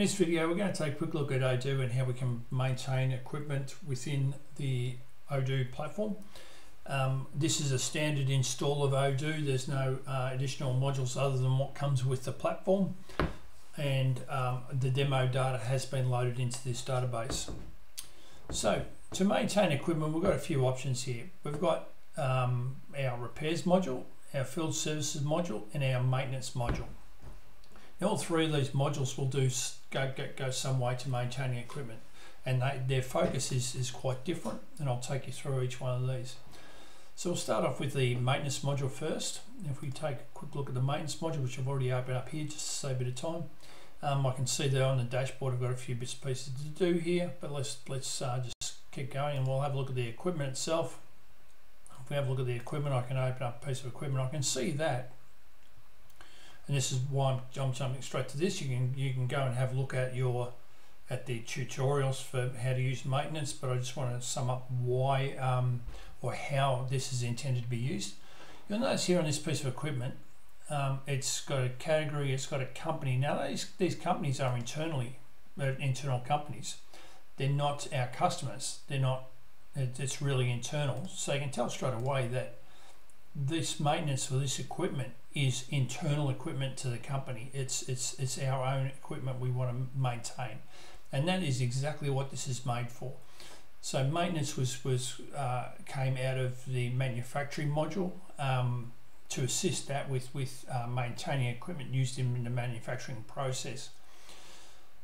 In this video we're going to take a quick look at Odoo and how we can maintain equipment within the Odoo platform. Um, this is a standard install of Odoo, there's no uh, additional modules other than what comes with the platform and um, the demo data has been loaded into this database. So to maintain equipment we've got a few options here. We've got um, our repairs module, our field services module and our maintenance module. All three of these modules will do go, go, go some way to maintaining equipment and they, their focus is, is quite different and I'll take you through each one of these. So we'll start off with the maintenance module first. If we take a quick look at the maintenance module, which I've already opened up here just to save a bit of time, um, I can see there on the dashboard I've got a few bits and pieces to do here, but let's let's uh, just keep going and we'll have a look at the equipment itself. If we have a look at the equipment, I can open up a piece of equipment. I can see that, and this is why I'm, jumping straight to this. You can you can go and have a look at your at the tutorials for how to use maintenance, but I just want to sum up why um, or how this is intended to be used. You'll notice here on this piece of equipment, um, it's got a category, it's got a company. Now these, these companies are internally, they're internal companies. They're not our customers. They're not, it's really internal. So you can tell straight away that this maintenance for this equipment is internal equipment to the company. It's, it's, it's our own equipment we want to maintain. And that is exactly what this is made for. So maintenance was, was uh, came out of the manufacturing module um, to assist that with, with uh, maintaining equipment used in the manufacturing process.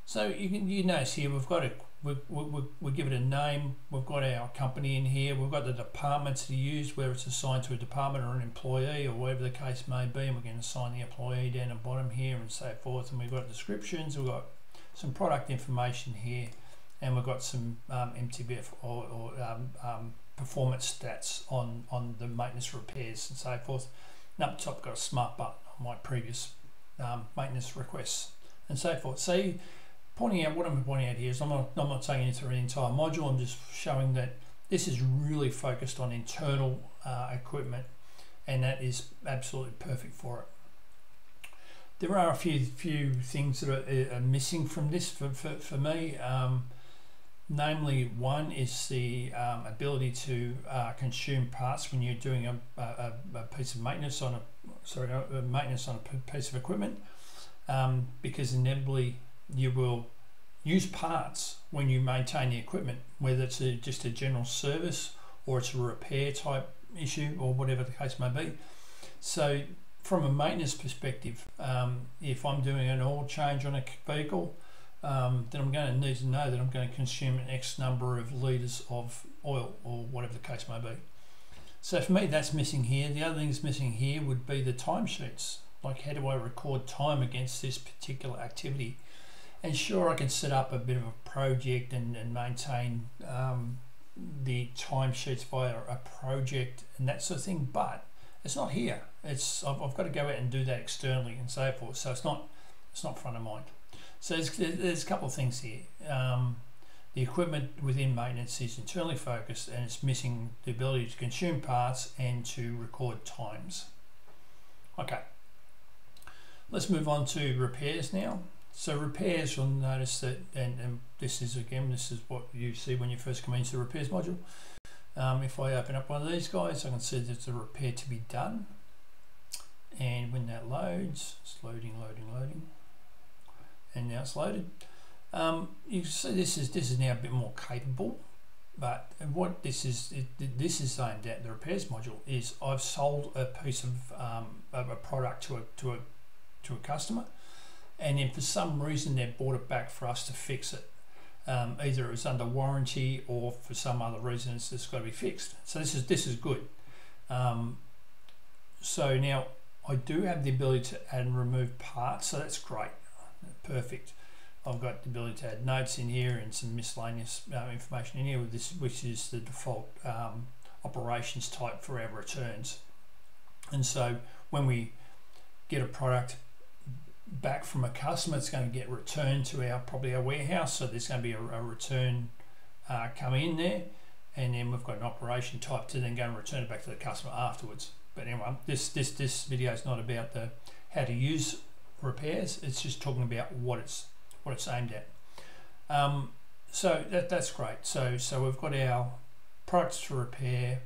So you can you notice here we've got a we, we, we give it a name. We've got our company in here. We've got the departments to use, whether it's assigned to a department or an employee or whatever the case may be. And we're going to assign the employee down at the bottom here and so forth. And we've got descriptions. We've got some product information here and we've got some um, MTBF or, or um, um, performance stats on, on the maintenance repairs and so forth. And up top got a smart button on my previous um, maintenance requests and so forth. So pointing out what I'm pointing out here is I'm not, I'm not taking you through an entire module, I'm just showing that this is really focused on internal uh, equipment and that is absolutely perfect for it. There are a few few things that are, are missing from this for, for, for me. Um, namely one is the um, ability to uh, consume parts when you're doing a, a, a, piece of maintenance on a sorry a maintenance on a piece of equipment um, because inevitably you will use parts when you maintain the equipment whether it's a, just a general service or it's a repair type issue or whatever the case may be so from a maintenance perspective um, if I'm doing an oil change on a vehicle um, then I'm going to need to know that I'm going to consume an X number of litres of oil or whatever the case may be. So for me that's missing here. The other thing that's missing here would be the timesheets. Like how do I record time against this particular activity? And sure I can set up a bit of a project and, and maintain um, the timesheets via a project and that sort of thing, but it's not here. It's I've, I've got to go out and do that externally and so forth. So it's not it's not front of mind. So there's, there's a couple of things here. Um, the equipment within maintenance is internally focused and it's missing the ability to consume parts and to record times. Okay, let's move on to repairs now. So repairs, you'll notice that, and, and this is again, this is what you see when you first come into the repairs module. Um, if I open up one of these guys, I can see there's a repair to be done. And when that loads, it's loading, loading, loading and now it's loaded. Um, you see this is this is now a bit more capable, but what this is it, this is aimed at the repairs module is I've sold a piece of, um, a product to a to a to a customer, and then for some reason they bought it back for us to fix it. Um, either it was under warranty or for some other reason it's, it's got to be fixed. So this is this is good. Um, so now I do have the ability to add and remove parts, so that's great perfect. I've got the ability to add notes in here and some miscellaneous uh, information in here with this, which is the default um, operations type for our returns. And so when we get a product back from a customer, it's going to get returned to our probably our warehouse. So there's going to be a, a return uh, coming in there, and then we've got an operation type to then go and return it back to the customer afterwards. But anyway, this this this video is not about the how to use repairs. It's just talking about what it's what it's aimed at. Um, so that, that's great. So so we've got our products to repair,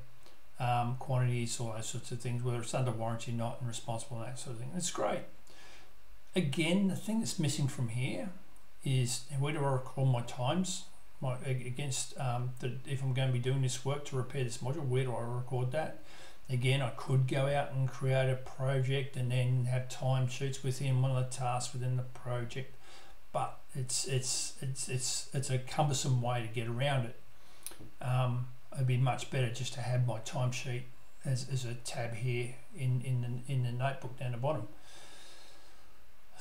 um, quantities, all those sorts of things, whether it's under warranty, not, and responsible, and that sort of thing. It's great. Again, the thing that's missing from here is where do I record my times my, against um, the, if I'm going to be doing this work to repair this module, where do I record that? Again, I could go out and create a project and then have timesheets within one of the tasks within the project, but it's it's it's it's it's a cumbersome way to get around it. Um, it'd be much better just to have my timesheet as, as a tab here in in the, in the notebook down the bottom.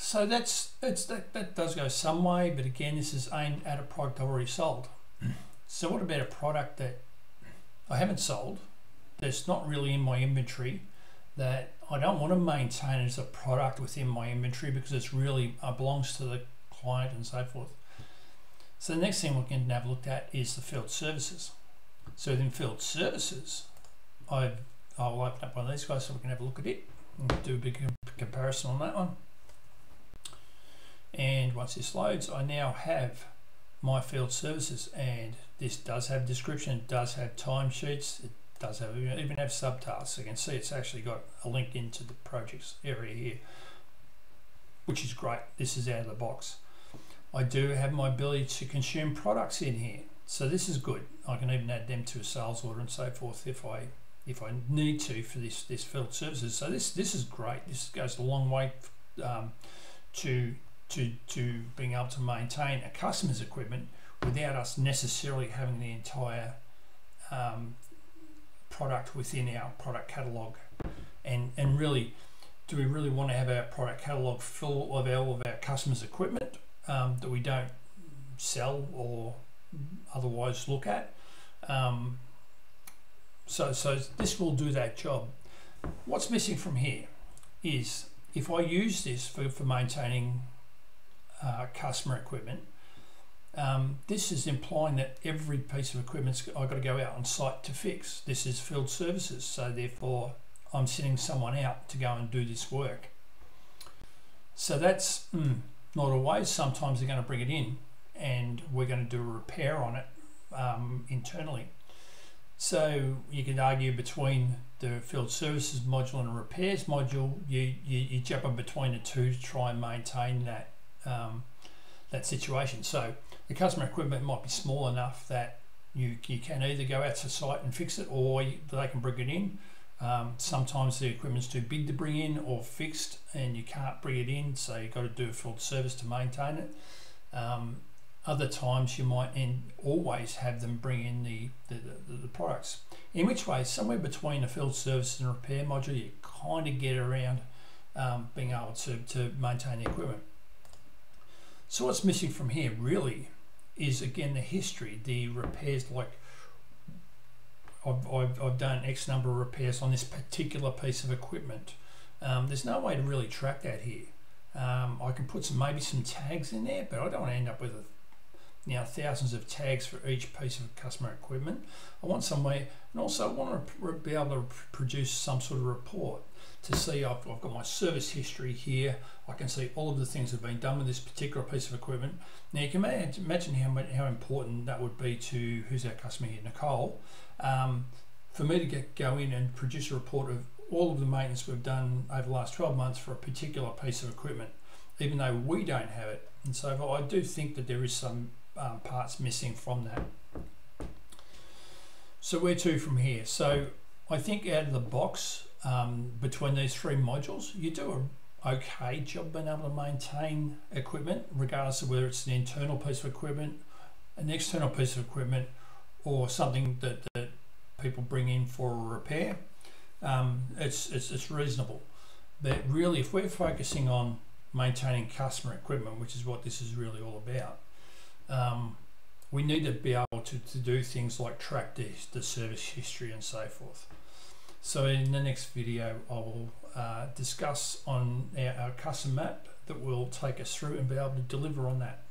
So that's it's that, that does go some way, but again, this is aimed at a product I've already sold. So what about a product that I haven't sold, that's not really in my inventory, that I don't want to maintain as a product within my inventory because it's really uh, belongs to the client and so forth. So the next thing we're going to have looked at is the field services. So within field services, I I'll open up one of these guys so we can have a look at it and do a big comparison on that one. And once this loads, I now have my field services and this does have description, it does have timesheets, it does have even have subtasks. You can see it's actually got a link into the projects area here, which is great. This is out of the box. I do have my ability to consume products in here. So this is good. I can even add them to a sales order and so forth if I if I need to for this this field services. So this this is great. This goes a long way um, to to to being able to maintain a customer's equipment without us necessarily having the entire um, product within our product catalog. And and really, do we really want to have our product catalog full of all of our customers' equipment um, that we don't sell or otherwise look at? Um, so, so this will do that job. What's missing from here is if I use this for, for maintaining uh, customer equipment, um, this is implying that every piece of equipment I've got to go out on site to fix. This is field services, so therefore I'm sending someone out to go and do this work. So that's mm, not always. Sometimes they're going to bring it in and we're going to do a repair on it um, internally. So you can argue between the field services module and repairs module, you, you, you jump in between the two to try and maintain that um, that situation. So the customer equipment might be small enough that you, you can either go out to site and fix it or you, they can bring it in. Um, sometimes the equipment's too big to bring in or fixed and you can't bring it in, so you've got to do a field service to maintain it. Um, other times you might and always have them bring in the, the, the, the, products. In which way, somewhere between a field service and repair module, you kind of get around um, being able to, to maintain the equipment. So what's missing from here really is again the history, the repairs like I've, I've, I've done X number of repairs on this particular piece of equipment. Um, there's no way to really track that here. Um, I can put some maybe some tags in there, but I don't want to end up with a you know, thousands of tags for each piece of customer equipment. I want some way, and also I want to be able to produce some sort of report to see I've, I've got my service history here. I can see all of the things that have been done with this particular piece of equipment. Now you can imagine how, how important that would be to who's our customer here, Nicole. Um, for me to get go in and produce a report of all of the maintenance we've done over the last 12 months for a particular piece of equipment, even though we don't have it. And so I do think that there is some um, parts missing from that. So where to from here? So I think out of the box, um, between these three modules, you do a okay job being able to maintain equipment, regardless of whether it's an internal piece of equipment, an external piece of equipment, or something that, that people bring in for a repair. Um, it's, it's, it's reasonable. But really, if we're focusing on maintaining customer equipment, which is what this is really all about, um, we need to be able to, to do things like track the, the service history and so forth. So in the next video I will uh, discuss on our, our custom map that will take us through and be able to deliver on that.